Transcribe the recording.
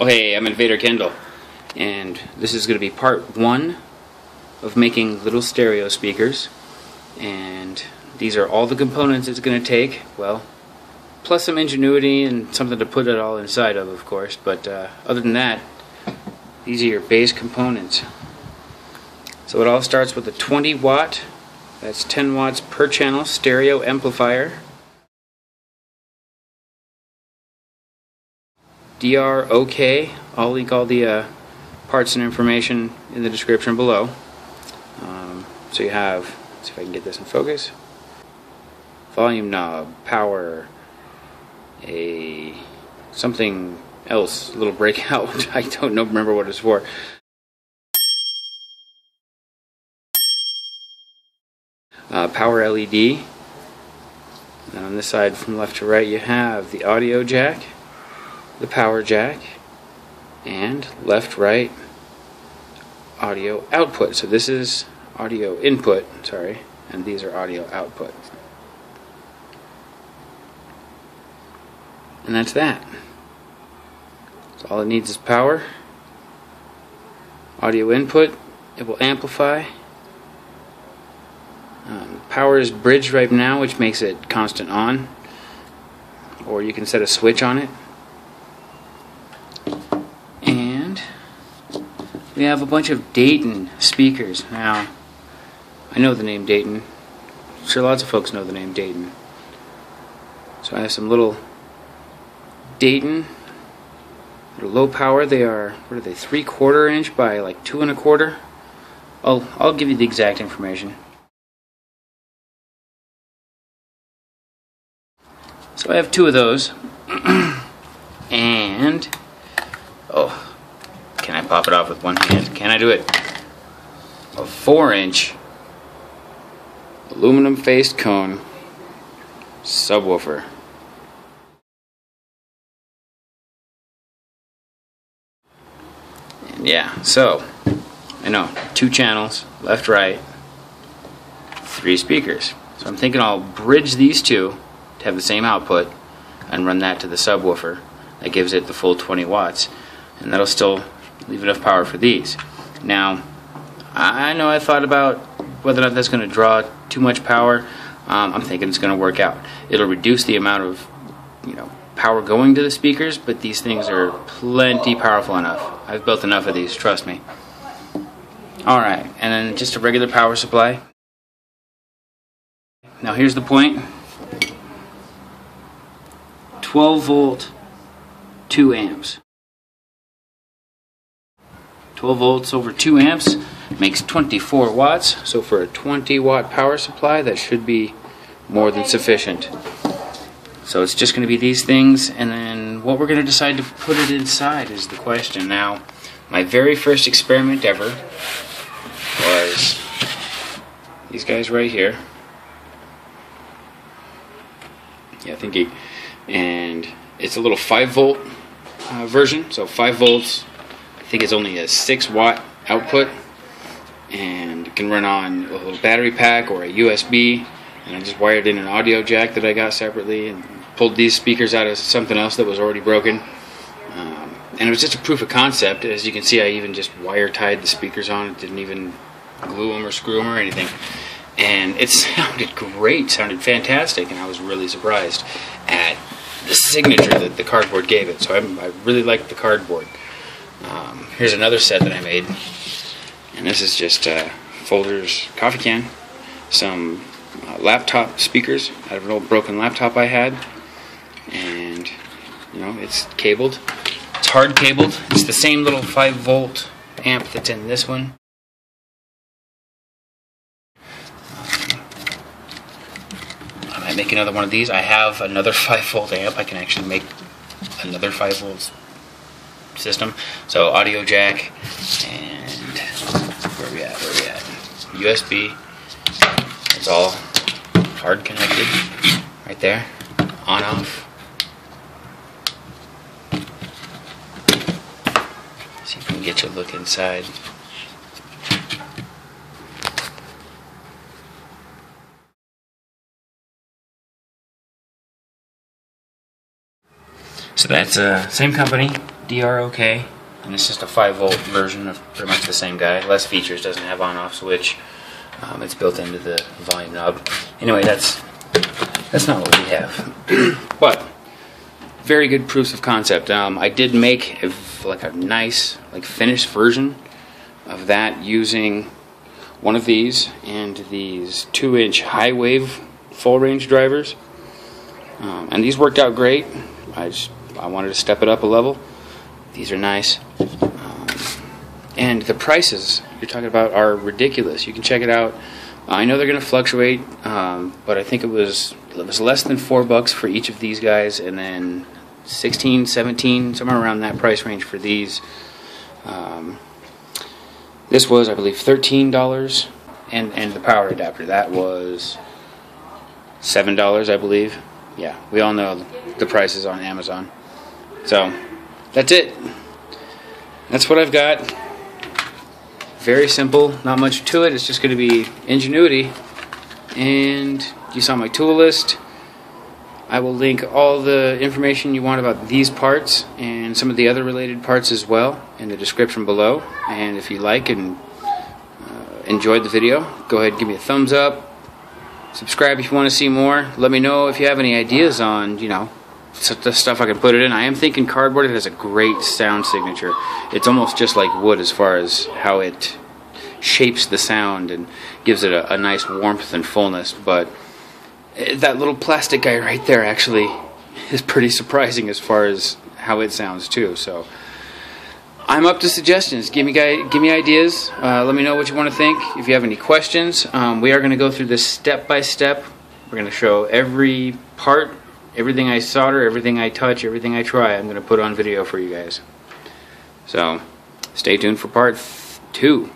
Oh hey, I'm Invader Kendall, and this is going to be part one of making little stereo speakers. And these are all the components it's going to take. Well, plus some ingenuity and something to put it all inside of, of course. But uh, other than that, these are your base components. So it all starts with a 20 watt, that's 10 watts per channel stereo amplifier. DROK. I'll link all the uh, parts and information in the description below. Um, so you have, see if I can get this in focus. Volume knob, power, a something else, little breakout. Which I don't know, remember what it's for. Uh, power LED. And on this side, from left to right, you have the audio jack the power jack and left right audio output. So this is audio input sorry and these are audio output. And that's that. So all it needs is power. Audio input it will amplify. Um, power is bridged right now which makes it constant on or you can set a switch on it we have a bunch of Dayton speakers. Now, I know the name Dayton. I'm sure lots of folks know the name Dayton. So I have some little Dayton. They're low power. They are what are they? Three quarter inch by like two and a quarter. I'll I'll give you the exact information. So I have two of those, and oh, pop it off with one hand? Can I do it? A four inch aluminum faced cone subwoofer. And yeah, so I know two channels, left, right, three speakers. So I'm thinking I'll bridge these two to have the same output and run that to the subwoofer. That gives it the full 20 watts. And that'll still leave enough power for these. Now, I know I thought about whether or not that's going to draw too much power. Um, I'm thinking it's going to work out. It'll reduce the amount of, you know, power going to the speakers, but these things are plenty powerful enough. I've built enough of these, trust me. Alright, and then just a regular power supply. Now here's the point. 12 volt, 2 amps. 12 volts over 2 amps makes 24 watts. So for a 20 watt power supply, that should be more than sufficient. So it's just going to be these things, and then what we're going to decide to put it inside is the question. Now, my very first experiment ever was these guys right here. Yeah, I think he, and it's a little 5 volt uh, version, so 5 volts think it's only a 6 watt output and it can run on a little battery pack or a USB and I just wired in an audio jack that I got separately and pulled these speakers out of something else that was already broken. Um, and it was just a proof of concept. As you can see I even just wire tied the speakers on. It didn't even glue them or screw them or anything. And it sounded great sounded fantastic and I was really surprised at the signature that the cardboard gave it. So I'm, I really liked the cardboard um, here's another set that I made, and this is just a Folgers coffee can, some uh, laptop speakers out of an old broken laptop I had, and you know it's cabled. It's hard cabled. It's the same little 5 volt amp that's in this one. I might make another one of these. I have another 5 volt amp. I can actually make another 5 volts system. So audio jack and where we at? Where we at? USB. It's all hard connected right there. On off. See if we can get you a look inside. So that's uh, same company, DROK, and it's just a 5 volt version of pretty much the same guy. Less features, doesn't have on off switch. Um, it's built into the volume knob. Anyway, that's that's not what we have. but very good proofs of concept. Um, I did make a, like a nice like finished version of that using one of these and these two inch high wave full range drivers. Um, and these worked out great. I just I wanted to step it up a level. These are nice. Um, and the prices you're talking about are ridiculous. You can check it out. I know they're going to fluctuate, um, but I think it was it was less than four bucks for each of these guys, and then 16, 17, somewhere around that price range for these. Um, this was, I believe, thirteen dollars, and and the power adapter that was seven dollars, I believe. Yeah, we all know the prices on Amazon. So that's it. That's what I've got. Very simple, not much to it. It's just going to be ingenuity. And you saw my tool list. I will link all the information you want about these parts and some of the other related parts as well in the description below. And if you like and uh, enjoyed the video, go ahead and give me a thumbs up. Subscribe if you want to see more. Let me know if you have any ideas on, you know, the stuff I can put it in. I am thinking cardboard. It has a great sound signature. It's almost just like wood as far as how it shapes the sound and gives it a, a nice warmth and fullness. But eh, that little plastic guy right there actually is pretty surprising as far as how it sounds too. So I'm up to suggestions. Give me guy, give me ideas. Uh, let me know what you want to think. If you have any questions, um, we are going to go through this step by step. We're going to show every part everything I solder, everything I touch, everything I try, I'm going to put on video for you guys. So, stay tuned for part two.